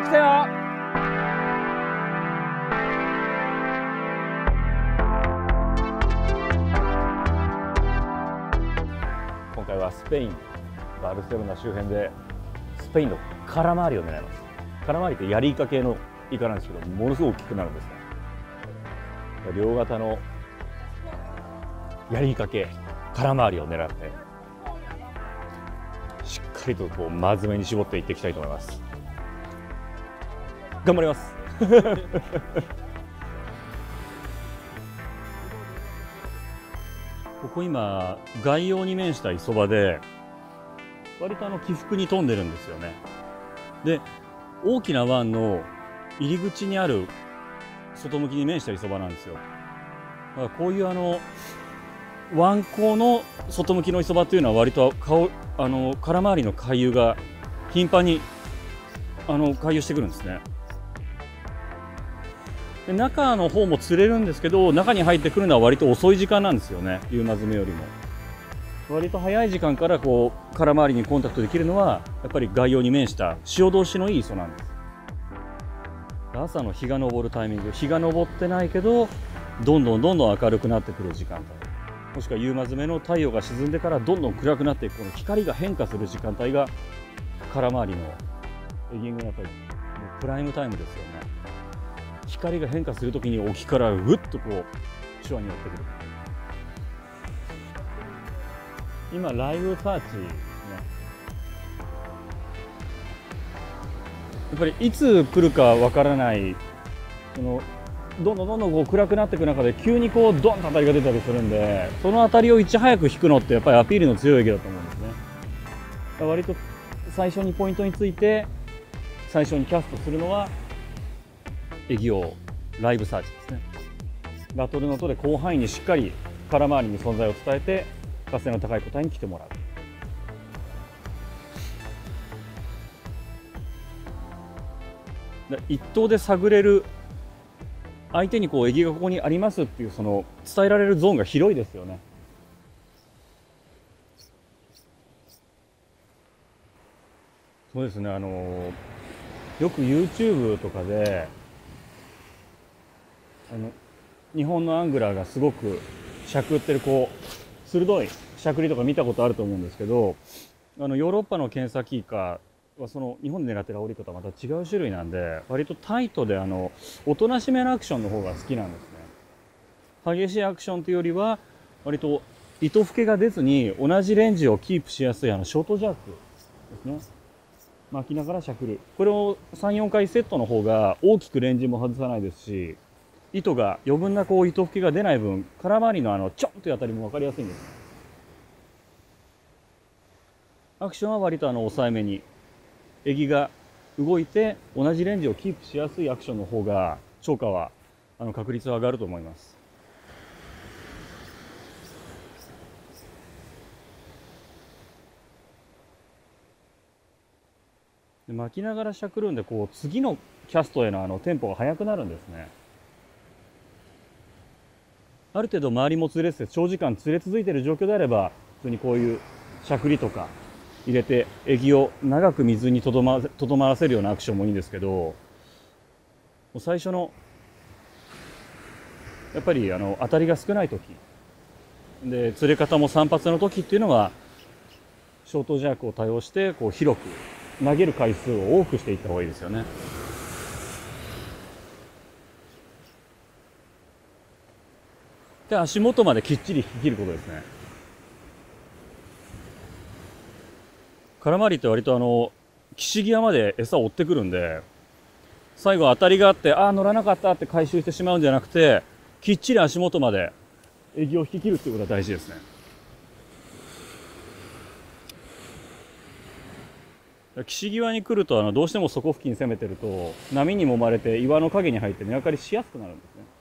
来たよ。今回はスペインバルセロナ周辺でスペインのカラマーリを狙います。カラマーリってヤリイカ系のイカなんですけどものすごく大きくなるんですね。両型のヤリイカ系カラマーリを狙ってしっかりとこう真面目に絞っていっていきたいと思います。頑張ります。ここ今外洋に面した磯場で割とあの起伏に富んでるんですよね。で大きな湾の入り口にある外向きに面した磯場なんですよ。だからこういうあの湾口の外向きの磯場っていうのは割と顔あの空回りの回遊が頻繁にあの回遊してくるんですね。で中の方も釣れるんですけど中に入ってくるのは割と遅い時間なんですよね。夕間詰めよりも。割と早い時間からこう空回りにコンタクトできるのはやっぱり外洋に面した潮通しのいい磯なんです。朝の日が昇るタイミング日が昇ってないけどどんどんどんどん明るくなってくる時間帯。もしくは夕間詰めの太陽が沈んでからどんどん暗くなっていくこの光が変化する時間帯が空回りのエギングのやっぱりプライムタイムですよね。光が変化するときに沖からぐっとこう手話に寄ってくる。今ライブサーチやっぱりいつ来るかわからないそのどんどんどんどんこう暗くなっていく中で急にこうドンと当たりが出たりするんでその当たりをいち早く引くのってやっぱりアピールの強い駅だと思うんですね。割と最初にポイントについて最初にキャストするのはエギオライブサーチですね。バトルの音で広範囲にしっかり空回りに存在を伝えて活性の高い個体に来てもらう一投で探れる相手にこうエギがここにありますっていうその伝えられるゾーンが広いですよね。そうですね。あのよく YouTube とかであの日本のアングラーがすごくしゃくってるこう鋭いしゃくりとか見たことあると思うんですけどあのヨーロッパの検査キーカーはその日本で狙ってる煽り方はまた違う種類なんで割とタイトであのおとなしめのアクションの方が好きなんですね。激しいアクションというよりは割と糸吹けが出ずに同じレンジをキープしやすいあのショートジャークですね。巻きながらしゃくる。これを34回セットの方が大きくレンジも外さないですし糸が余分なこう糸吹きが出ない分空回りのあのちょんというあたりも分かりやすいんです。アクションは割とあの抑えめにエギが動いて同じレンジをキープしやすいアクションの方が超過はあの確率は上がると思います。で巻きながらしゃくるんでこう次のキャストへのあのテンポが速くなるんですね。ある程度周りも釣れて長時間釣れ続いている状況であれば普通にこういうしゃくりとか入れてエギを長く水にとどまらせるようなアクションもいいんですけどもう最初のやっぱりあの当たりが少ない時で釣れ方も散髪の時っていうのはショートジャークを多用してこう広く投げる回数を多くしていった方がいいですよね。で足元まできっちり引き切ることですね。空回りって割とあの岸際まで餌を追ってくるんで最後当たりがあってああ乗らなかったって回収してしまうんじゃなくてきっちり足元までエギを引き切るっていうことが大事ですね。岸際に来るとあのどうしても底付近攻めてると波に揉まれて岩の影に入って根がかりしやすくなるんですね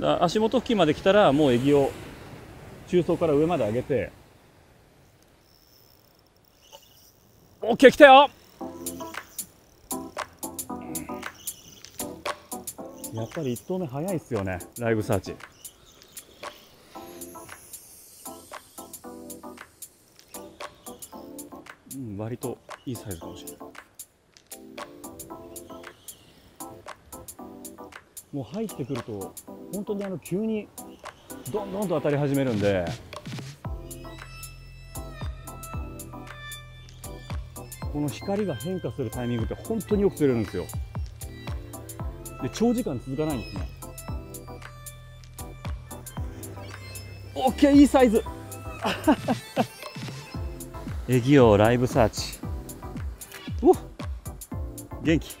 だ足元付近まで来たらもうエギを中層から上まで上げて OK 来たよ！やっぱり1投目早いっすよねライブサーチ。うん割といいサイズかもしれないもう入ってくると本当にあの急にどんどんと当たり始めるんで。この光が変化するタイミングって本当によく釣れるんですよ。で長時間続かないんですね。OK いいサイズ。エギオライブサーチ。お元気。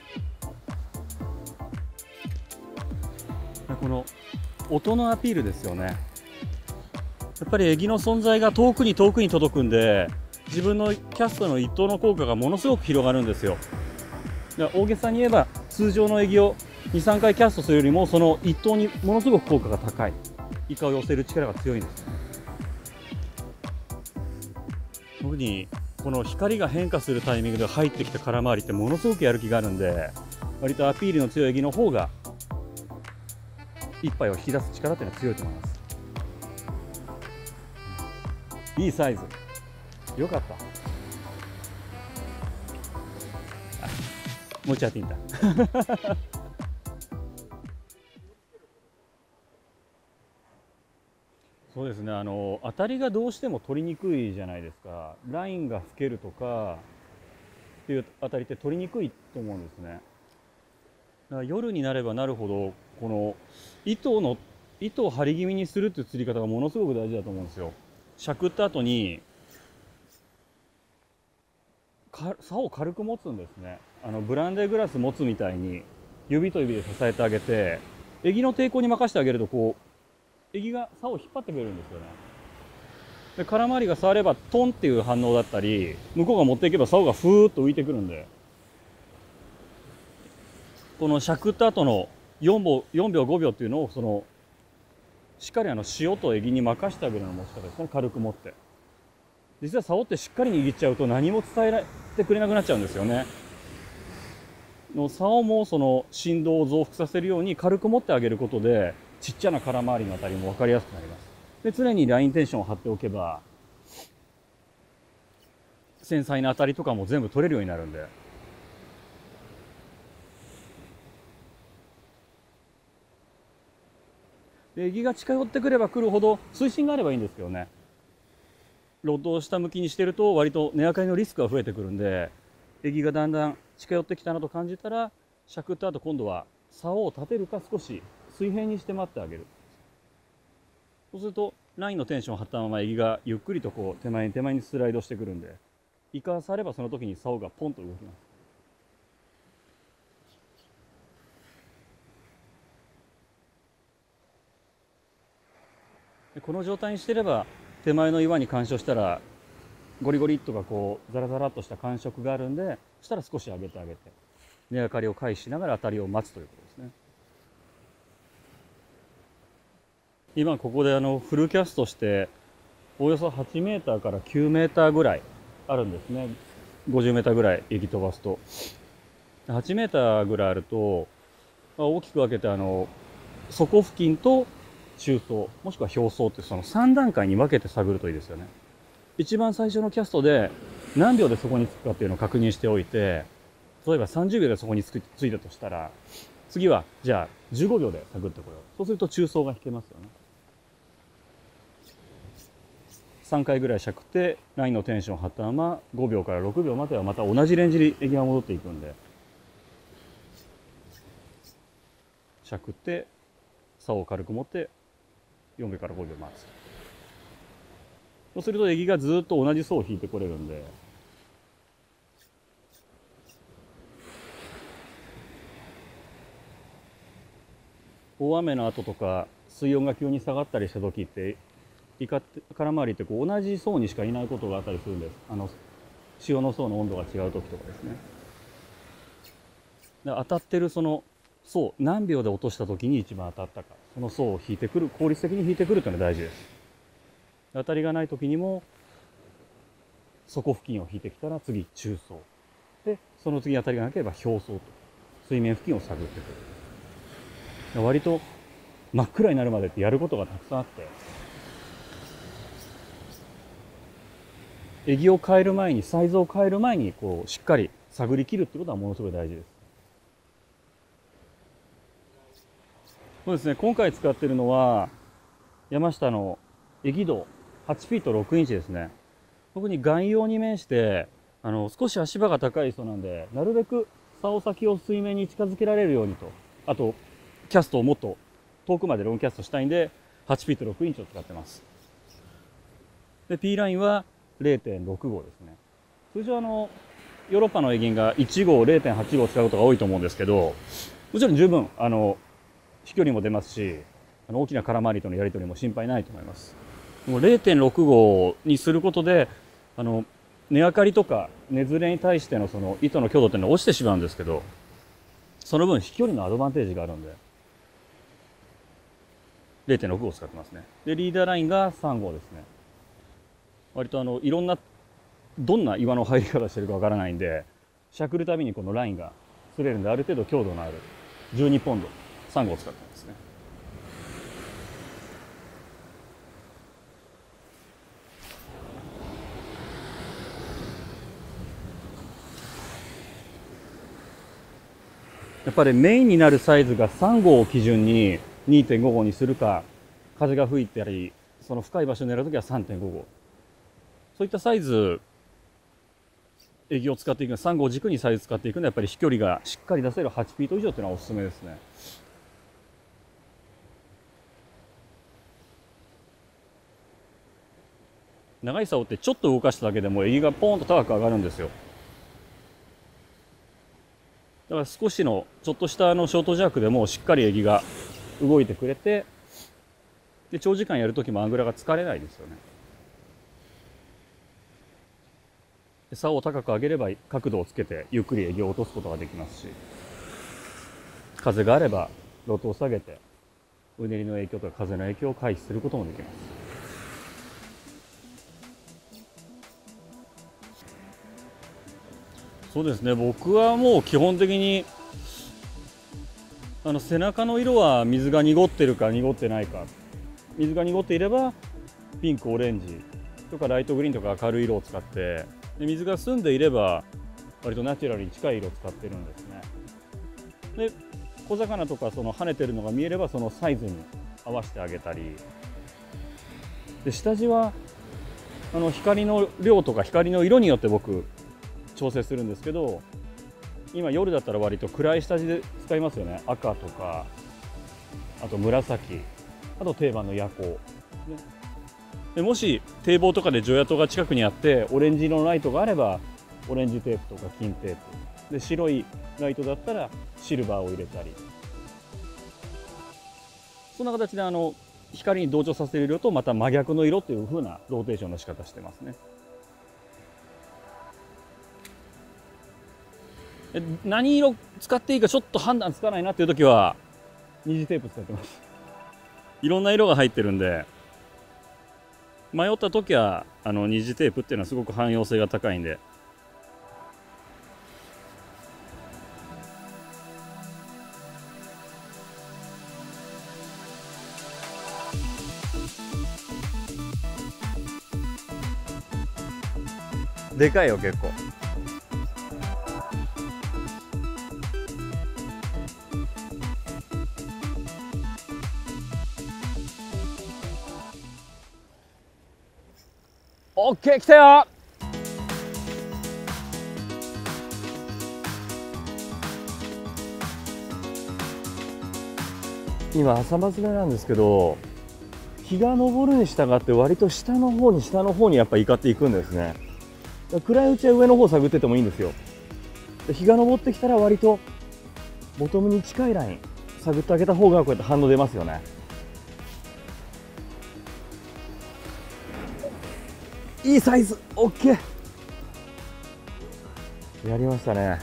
この音のアピールですよね。やっぱりエギの存在が遠くに遠くに届くんで自分のキャストの一投の効果がものすごく広がるんですよ。大げさに言えば通常のエギを23回キャストするよりもその一投にものすごく効果が高い。イカを寄せる力が強いんです。特にこの光が変化するタイミングで入ってきた空回りってものすごくやる気があるんで割とアピールの強いエギの方が一杯を引き出す力っていうのは強いと思います。いいサイズ。よかった。持ち合っていいんだ。そうですね。あの当たりがどうしても取りにくいじゃないですか。ラインが老けるとかっていう当たりって取りにくいと思うんですね。だから夜になればなるほどこの糸の糸を張り気味にするっていう釣り方がものすごく大事だと思うんですよ。しゃくった後に竿を軽く持つんですね。あのブランデーグラス持つみたいに指と指で支えてあげてエギの抵抗に任せてあげるとこうエギが竿を引っ張ってくれるんですよね。で空回りが触ればトンっていう反応だったり向こうが持っていけば竿がふーっと浮いてくるんで。このしゃくった後の4秒 ,4 秒5秒っていうのをそのしっかりあの塩とエギに任せてあげるような持ち方です。ね軽く持って。実は竿ってしっかり握っちゃうと何も伝えてくれなくなっちゃうんですよね。の竿もその振動を増幅させるように軽く持ってあげることでちっちゃな空回りのあたりも分かりやすくなります。で常にラインテンションを張っておけば繊細な当たりとかも全部取れるようになるんで。でギが近寄ってくれば来るほど水深があればいいんですけどね。ロッドを下向きにしてると割と根明かりのリスクが増えてくるんでエギがだんだん近寄ってきたなと感じたらしゃくった後今度は竿を立てるか少し水平にして待ってあげる。そうするとラインのテンションを張ったままエギがゆっくりとこう手前に手前にスライドしてくるんでイカさればその時に竿がポンと動きます。この状態にしてれば手前の岩に干渉したらゴリゴリっとかこうザラザラっとした感触があるんでそしたら少し上げてあげて根明かりを返しながら当たりを待つということですね。今ここであのフルキャストしておよそ8メーターから9メーターぐらいあるんですね。50メーターぐらい行き飛ばすと。8メーターぐらいあると大きく分けてあの底付近と中層もしくは表層ってその3段階に分けて探るといいですよね。一番最初のキャストで何秒でそこにつくかっていうのを確認しておいて例えば30秒でそこにつくついたとしたら次はじゃあ15秒で探ってこよう。そうすると中層が引けますよね。3回ぐらいしゃくってラインのテンションを張ったまま5秒から6秒まではまた同じレンジにエギが戻っていくんで。しゃくって竿を軽く持って4秒から5秒待つそうするとエギがずっと同じ層を引いてこれるんで。大雨の後とか水温が急に下がったりした時ってイカ空回りってこう同じ層にしかいないことがあったりするんです。あの潮の層の温度が違う時とかですね。当たってるその層何秒で落とした時に一番当たったか。その層を引いてくる効率的に引いてくるというのが大事です。当たりがない時にも底付近を引いてきたら次中層。でその次当たりがなければ表層と。水面付近を探ってくる。割と真っ暗になるまでってやることがたくさんあって。エギを変える前にサイズを変える前にこうしっかり探り切るってことはものすごい大事です。そうですね。今回使ってるのは山下のエギド8フィート6インチですね。特に岩葉に面してあの少し足場が高い人なんでなるべく竿先を水面に近づけられるようにと。あとキャストをもっと遠くまでロンキャストしたいんで8フィート6インチを使ってます。で P ラインは0.6号ですね。通常あのヨーロッパのエギンが1号0.8号使うことが多いと思うんですけどもちろん十分あの飛距離も出ますしあの大きな空回りとのやり取りも心配ないと思います。もう0.6号にすることであの根明かりとか根ずれに対してのその糸の強度っていうのは落ちてしまうんですけどその分飛距離のアドバンテージがあるんで0.6号使ってますね。でリーダーラインが3号ですね。割とあのいろんなどんな岩の入り方してるかわからないんでしゃくるたびにこのラインが擦れるんである程度強度のある12ポンド。3号使ってますねやっぱりメインになるサイズが3号を基準に2.5号にするか風が吹いたりその深い場所を狙うときは3.5号そういったサイズ営業を使っていく3号軸にサイズ使っていくのはやっぱり飛距離がしっかり出せる8フィート以上というのはおすすめですね。長い竿ってちょっと動かしただけでも襟がポーンと高く上がるんですよ。だから少しのちょっとしたあのショートジャークでもしっかり襟が動いてくれてで長時間やるときもアングラが疲れないですよね。竿を高く上げれば角度をつけてゆっくり襟を落とすことができますし風があればロートを下げてうねりの影響とか風の影響を回避することもできますそうですね。僕はもう基本的にあの背中の色は水が濁ってるか濁ってないか。水が濁っていればピンクオレンジとかライトグリーンとか明るい色を使ってで水が澄んでいれば割とナチュラルに近い色を使ってるんですね。で小魚とかその跳ねてるのが見えればそのサイズに合わせてあげたり。で下地はあの光の量とか光の色によって僕調整するんですけど今夜だったら割と暗い下地で使いますよね。赤とかあと紫あと定番の夜光、ね、でもし堤防とかで常夜灯が近くにあってオレンジ色のライトがあればオレンジテープとか金テープ。で白いライトだったらシルバーを入れたり。そんな形であの光に同調させる色とまた真逆の色という風なローテーションの仕方してますね。何色使っていいかちょっと判断つかないなっていう時は二次テープ使ってますいろんな色が入ってるんで迷った時はあの二次テープっていうのはすごく汎用性が高いんででかいよ結構。オッケー来たよ。今朝まつめなんですけど日が昇るに従って割と下の方に下の方にやっぱ怒っていくんですね。暗いうちは上の方探っててもいいんですよ。日が昇ってきたら割とボトムに近いライン探ってあげた方がこうやって反応出ますよね。いいサイズ。OK やりましたね。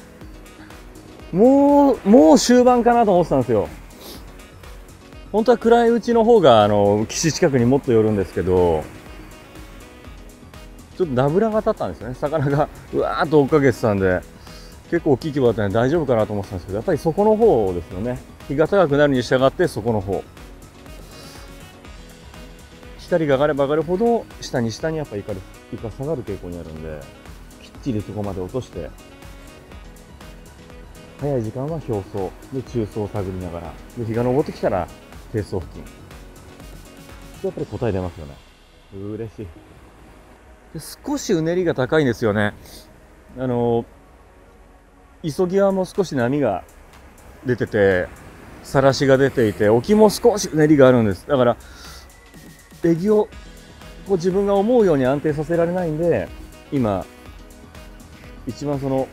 もうもう終盤かなと思ってたんですよ。本当は暗いうちの方があの岸近くにもっと寄るんですけどちょっとダブラが立ったんですよね。魚がうわーっと追っかけてたんで結構大きい規模だったので大丈夫かなと思ってたんですけどやっぱりそこの方ですよね。日が高くなるに従ってそこの方。光が上がれば上がるほど下に下にやっぱイカイカ下がる傾向にあるんできっちりそこまで落として早い時間は表層で中層を探りながらで日が昇ってきたら低層付近。やっぱり答え出ますよね。嬉しい。で少しうねりが高いんですよね。あの急ぎはも少し波が出ててさらしが出ていて沖も少しうねりがあるんです。だからエギをこう自分が思うように安定させられないんで今一番その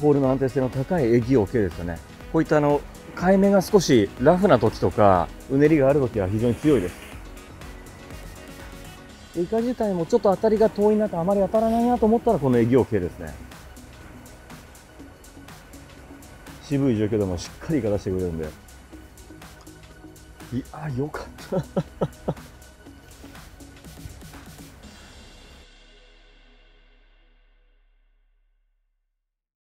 ポールの安定性の高いエギを受けですよね。こういったあの海面が少しラフな時とかうねりがある時は非常に強いです。イカ自体もちょっと当たりが遠い中あまり当たらないなと思ったらこのエギを系ですね。渋い状況でもしっかりイカ出してくれるんで。いやよかった。